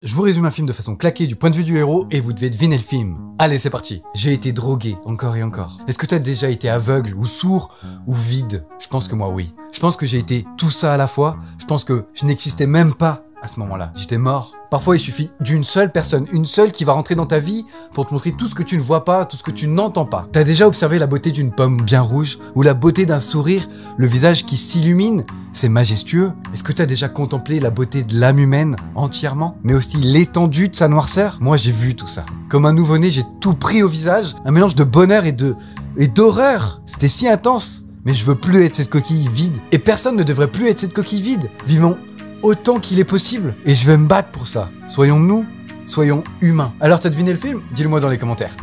Je vous résume un film de façon claquée du point de vue du héros et vous devez deviner le film. Allez, c'est parti. J'ai été drogué encore et encore. Est-ce que tu as déjà été aveugle ou sourd ou vide? Je pense que moi oui. Je pense que j'ai été tout ça à la fois. Je pense que je n'existais même pas à ce moment-là. J'étais mort. Parfois, il suffit d'une seule personne, une seule qui va rentrer dans ta vie pour te montrer tout ce que tu ne vois pas, tout ce que tu n'entends pas. T'as déjà observé la beauté d'une pomme bien rouge ou la beauté d'un sourire, le visage qui s'illumine? C'est majestueux. Est-ce que t'as déjà contemplé la beauté de l'âme humaine entièrement Mais aussi l'étendue de sa noirceur? Moi, j'ai vu tout ça. Comme un nouveau-né, j'ai tout pris au visage, un mélange de bonheur et de et d'horreur. C'était si intense. Mais je veux plus être cette coquille vide. Et personne ne devrait plus être cette coquille vide. Vivons autant qu'il est possible. Et je vais me battre pour ça. Soyons nous, soyons humains. Alors t'as deviné le film? Dis-le moi dans les commentaires.